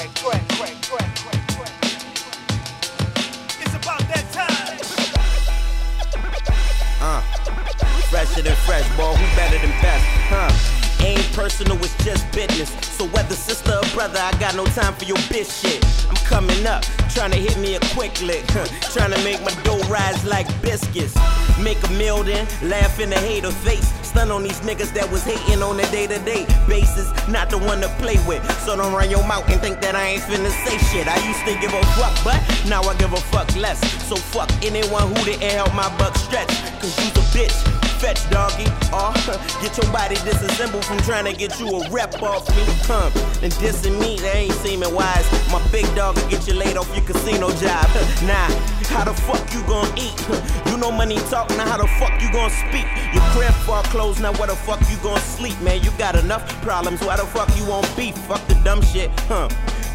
It's about that time. Uh, fresher than fresh, boy. Who better than best? Huh? Ain't personal, it's just business. So whether sister or brother, I got no time for your bitch shit. I'm coming up, trying to hit me a quick lick. Trying to make my dough rise like biscuits. Make a meal then, laugh in the hater face. Stun on these niggas that was hating on a day-to-day basis. Not the one to play with. So don't run your mouth and think that I ain't finna say shit. I used to give a fuck, but now I give a fuck less. So fuck anyone who didn't help my buck stretch. Cause you's a bitch. Fetch doggy, or uh, get your body disassembled from trying to get you a rep off me. Huh? And dissing me, that ain't seeming wise. My big dog will get you laid off your casino job. Nah, how the fuck you gon' eat? You know money talk, now how the fuck you gon' speak? Your crib far closed, now where the fuck you gon' sleep, man? You got enough problems, why the fuck you won't beef? Fuck the dumb shit, huh?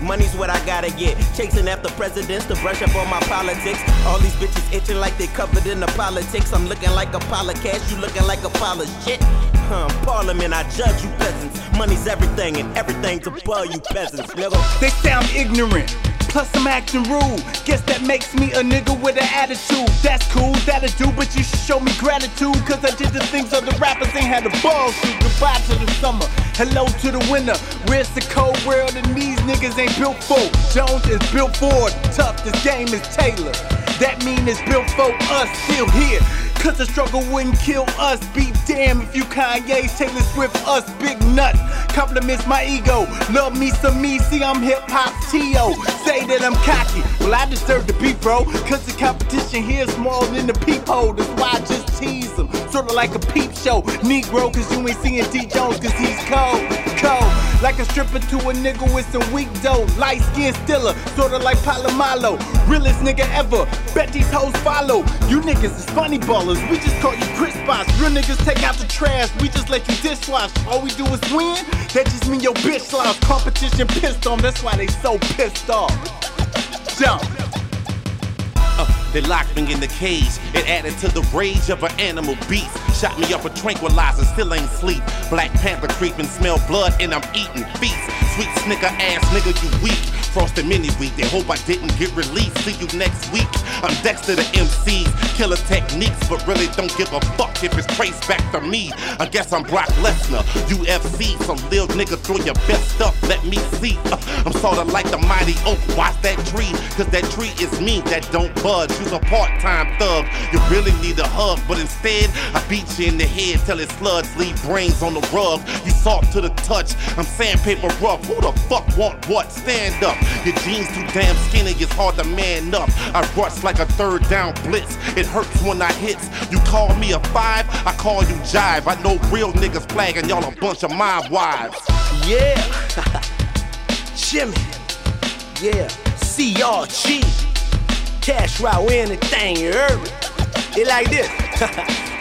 Money's what I gotta get. Chasing after presidents to brush up on my politics. All these bitches itching like they covered in the politics. I'm looking like a pile of cash, you looking like a pile of shit. Huh, Parliament, I judge you peasants. Money's everything, and everything's above you peasants, nigga. They sound ignorant. Plus I'm acting rude. Guess that makes me a nigga with an attitude. That's cool, that'll do, but you should show me gratitude. Cause I did the things other rappers ain't had the balls to. Goodbye to the summer, hello to the winter. Where's the cold world and these niggas ain't built for? Jones is built for. Tough, this game is Taylor. That mean it's built for us, still here. Cause the struggle wouldn't kill us. Be damn if you Kanye, Taylor Swift, us, big nuts. Compliments my ego. Love me some me, see I'm hip hop T.O. Say that I'm cocky. Well, I deserve to be, bro. Cause the competition here is smaller than the peephole. That's why I just tease them. Sorta like a peep show. Negro, cause you ain't seeing D. Jones, cause he's cold. Cold. Like a stripper to a nigga with some weak dough. Light skin stiller, sorta like Polamalu. Realest nigga ever. Bet these hoes follow. You niggas is funny ballers. We just call you Chris spots. Real niggas take out the trash. We just let you dishwash. All we do is win. That just mean your bitch lost. Competition pissed on. That's why they so pissed off. Jump. They locked me in the cage. It added to the rage of an animal beast. Shot me up a tranquilizer, still ain't sleep. Black Panther creeping, smell blood, and I'm eating feast. Sweet snicker ass nigga, you weak. Frosted mini week. They hope I didn't get released. See you next week. I'm Dexter the MCs, killer techniques, but really don't give a fuck if it's traced back to me. I guess I'm Brock Lesnar, UFC. So lil nigga, throw your best stuff, let me see. Uh, I'm sorta like the mighty oak. Watch that tree, cause that tree is me that don't budge. You's a part-time thug. You really need a hug, but instead I beat you in the head till it slugs, leave brains on the rug. You soft to the touch. I'm sandpaper rough. Who the fuck want what? Stand up. Your jeans too damn skinny, it's hard to man up. I rush like a third down blitz. It hurts when I hits. You call me a five, I call you jive. I know real niggas flagging y'all a bunch of mob wives. Yeah. Jimmy. Yeah. CRG. Cash route anything, you heard me? It like this.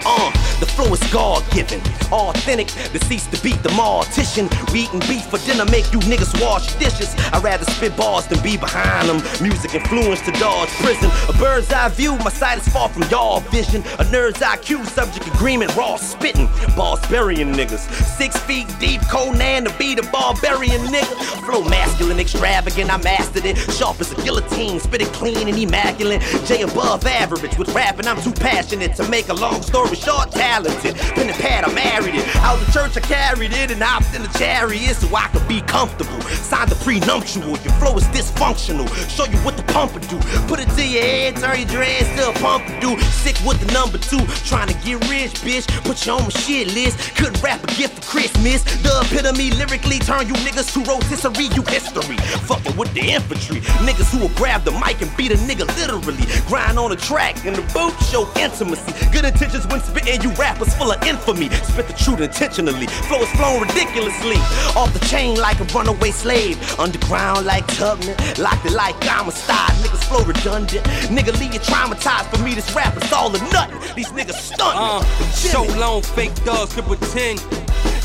uh, the flow is God given. Authentic, deceased to beat the mortician. We eating beef for dinner, make you niggas wash dishes. I'd rather spit bars than be behind them. Music influence to dodge prison. A bird's eye view, my sight is far from y'all vision. A nerd's IQ, subject agreement, raw spitting. Boss burying niggas. Six feet deep, Conan to be the barbarian nigga. Flow masculine, extravagant, I mastered it. Sharp as a guillotine, spit it clean and immaculate. J above average with rapping, I'm too passionate to make a long story short, talented. Pen and pad, I married it. Out the church, I carried it and hopped in the chariot so I could be comfortable. Signed the prenuptial, your flow is dysfunctional. Show you what the pumper do. Put it to your head, turn your dreads to a pumper do. Sick with the number two, trying to get rich, bitch. Put you on my shit list. Couldn't rap a gift for Christmas. The epitome lyrically turn you niggas to rotisserie, you history. Fucking with the infantry. Niggas who will grab the mic and beat a nigga literally. Grind on the track and the boot show intimacy. Good intentions when spitting, you rappers full of infamy. The truth intentionally. Flow is flown ridiculously. Off the chain like a runaway slave. Underground like Tubman. Locked it like I'm a star. Niggas flow redundant. Nigga leave you traumatized. For me, this rap is all or nothing. These niggas stunting. Uh, so long, fake thugs could pretend.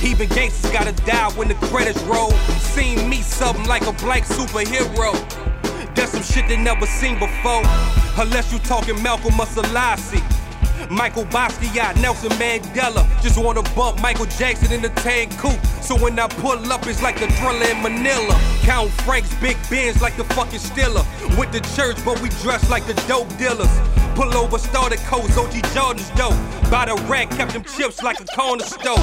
Even gangsters gotta die when the credits roll. Seen me something like a black superhero. That's some shit they never seen before. Unless you talking Malcolm or Selassie. Michael Basquiat, Nelson Mandela. Just wanna bump Michael Jackson in the tank coupe. So when I pull up, it's like the thriller in Manila. Count Frank's big bins like the fucking Stiller. With the church, but we dress like the dope dealers. Pull over, started coats, OG Jordan's dope. By the rack, kept them chips like a corner stove.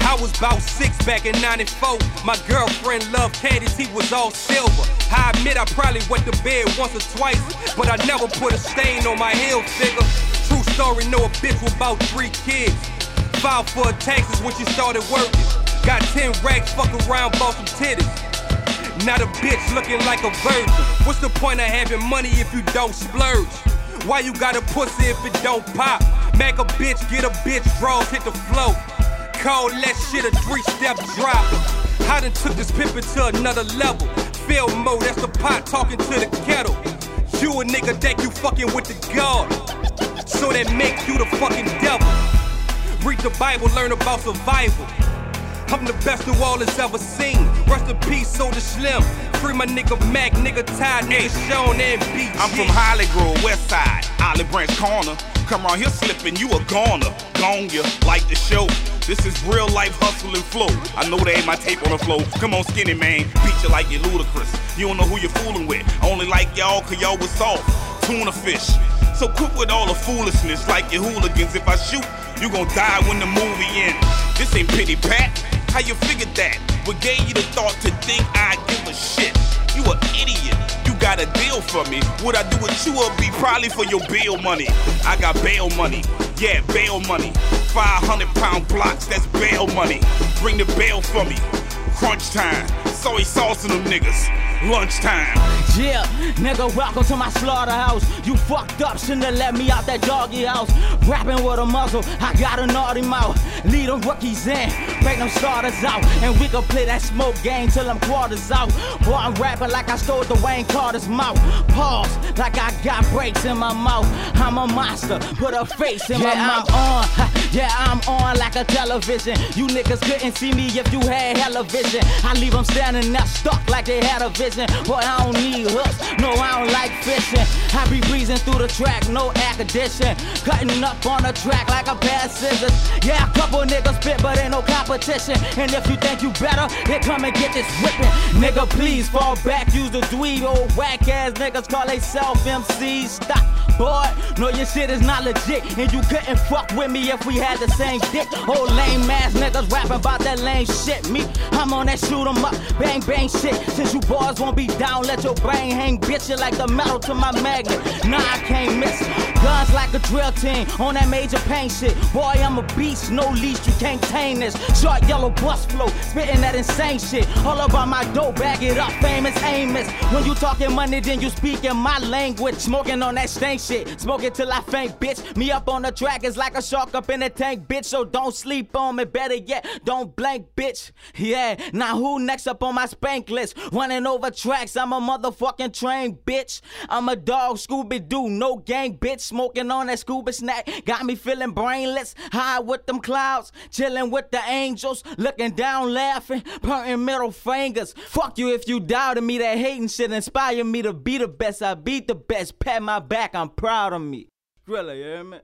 I was about six back in 94. My girlfriend loved candies, he was all silver. I admit I probably went to bed once or twice, but I never put a stain on my heel figure. Story, know a bitch with about three kids. Filed for taxes when she started working. Got 10 racks, fuck around, bought some titties. Not a bitch looking like a virgin. What's the point of having money if you don't splurge? Why you got a pussy if it don't pop? Make a bitch, get a bitch, draws, hit the flow. Call that shit a three-step drop. I done took this pimpin' to another level. Field mode, that's the pot talking to the kettle. You a nigga think you fucking with the God. So that make you the fucking devil. Read the Bible, learn about survival. I'm the best New Orleans ever seen. Rest in peace, Soulja Slim. Free my nigga Mac, nigga Ty, nigga Sean, and BG. I'm from Hollygrove, West Side, Olive Branch Corner. Come around here slipping, you a goner. Gone ya, like the show. This is real life hustle and flow. I know they ain't my tape on the flow. Come on, skinny man, beat you like you're ludicrous. You don't know who you're fooling with. I only like y'all cause y'all was soft. Tuna fish. So quit with all the foolishness like your hooligans. If I shoot, you gon' die when the movie ends. This ain't pity pat. How you figured that? What gave you the thought to think I give a shit? You an idiot. You got a deal for me. What I do with you will be probably for your bail money. I got bail money. Yeah, bail money. 500 pound blocks, that's bail money. Bring the bail for me. Crunch time. Soy sauce in them niggas. Lunchtime. Yeah, nigga, welcome to my slaughterhouse. You fucked up, shouldn't have let me out that doggy house. Rapping with a muzzle, I got a naughty mouth. Lead them rookies in, break them starters out. And we can play that smoke game till I'm quarters out. Boy, I'm rapping like I stole Dwayne Carter's mouth. Pause, like I got breaks in my mouth. I'm a monster, put a face in Yeah, my mouth. I'm on, yeah, I'm on like a television. You niggas couldn't see me if you had television. I leave them standing there stuck like they had a vision. Boy, I don't need hooks, no, I don't like fishing. I be breezing through the track, no air. Cutting up on the track like a of scissors. Yeah, a couple niggas spit, but ain't no competition. And if you think you better, then come and get this whipping. Nigga, please fall back, use the dweeb. Old whack ass niggas call they self MCs. Stop, boy, no, your shit is not legit. And you couldn't fuck with me if we had the same dick. Old lame ass niggas rapping about that lame shit. Me, I'm on that shoot 'em up, bang bang shit. Since you boys won't be down, let your brain hang, bitch. You like the metal to my magnet. Nah, I can't miss. Guns like a drill team on that major pain shit. Boy, I'm a beast, no leash, you can't tame this. Short yellow bus flow, spitting that insane shit. All about my dope, bag it up, famous Amos. When you talking money, then you speaking my language. Smoking on that stank shit, smoking till I faint, bitch. Me up on the track is like a shark up in a tank, bitch. So don't sleep on me, better yet, don't blank, bitch. Yeah, now who next up on my spank list? Running over tracks, I'm a motherfucking train, bitch. I'm a dog, Scooby Doo, no gang, bitch. Smoking on that Scooby snack, got me feeling brainless. High with them clouds, chilling with the angels, looking down, laughing, pointing middle fingers. Fuck you if you doubted me, that hating shit inspire me to be the best. I beat the best, pat my back, I'm proud of me. Skrilla, you hear me?